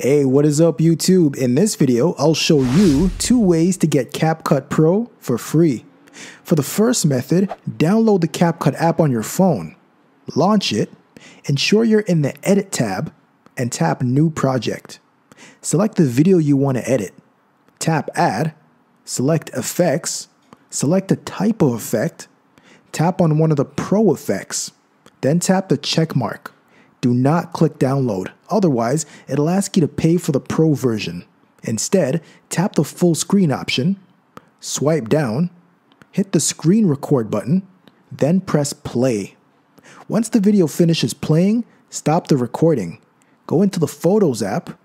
Hey, what is up YouTube? In this video, I'll show you two ways to get CapCut Pro for free. For the first method, download the CapCut app on your phone, launch it, ensure you're in the Edit tab, and tap New Project. Select the video you want to edit. Tap Add, select Effects, select a type of effect, tap on one of the Pro effects, then tap the check mark do not click download. Otherwise, it'll ask you to pay for the pro version. Instead, tap the full screen option, swipe down, hit the screen record button, then press play. Once the video finishes playing, stop the recording. Go into the Photos app,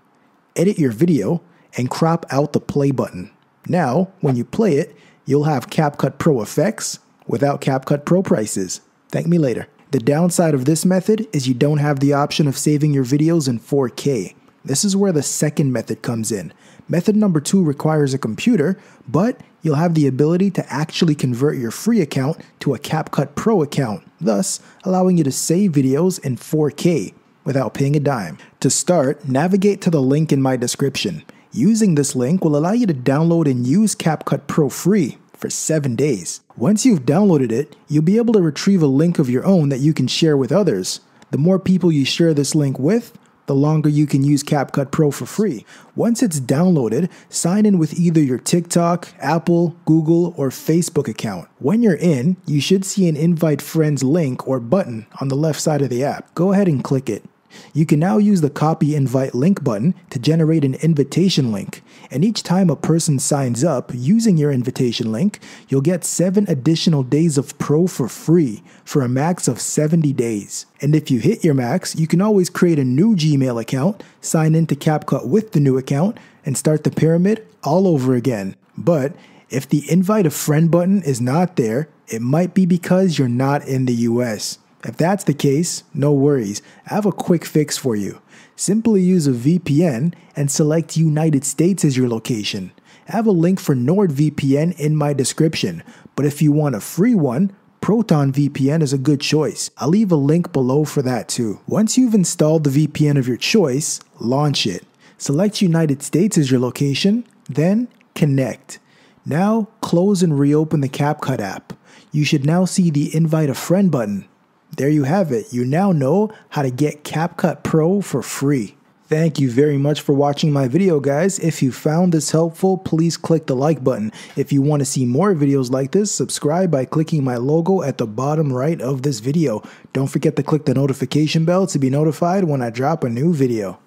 edit your video, and crop out the play button. Now, when you play it, you'll have CapCut Pro effects without CapCut Pro prices. Thank me later. The downside of this method is you don't have the option of saving your videos in 4K. This is where the second method comes in. Method number two requires a computer, but you'll have the ability to actually convert your free account to a CapCut Pro account, thus allowing you to save videos in 4K without paying a dime. To start, navigate to the link in my description. Using this link will allow you to download and use CapCut Pro free for seven days. Once you've downloaded it, you'll be able to retrieve a link of your own that you can share with others. The more people you share this link with, the longer you can use CapCut Pro for free. Once it's downloaded, sign in with either your TikTok, Apple, Google, or Facebook account. When you're in, you should see an invite friends link or button on the left side of the app. Go ahead and click it. You can now use the copy invite link button to generate an invitation link. And each time a person signs up using your invitation link, you'll get 7 additional days of Pro for free for a max of 70 days. And if you hit your max, you can always create a new Gmail account, sign into CapCut with the new account, and start the pyramid all over again. But if the invite a friend button is not there, it might be because you're not in the US. If that's the case, no worries. I have a quick fix for you. Simply use a VPN and select United States as your location. I have a link for NordVPN in my description, but if you want a free one, Proton VPN is a good choice. I'll leave a link below for that too. Once you've installed the VPN of your choice, launch it. Select United States as your location, then connect. Now close and reopen the CapCut app. You should now see the invite a friend button. There you have it. You now know how to get CapCut Pro for free. Thank you very much for watching my video guys. If you found this helpful, please click the like button. If you want to see more videos like this, subscribe by clicking my logo at the bottom right of this video. Don't forget to click the notification bell to be notified when I drop a new video.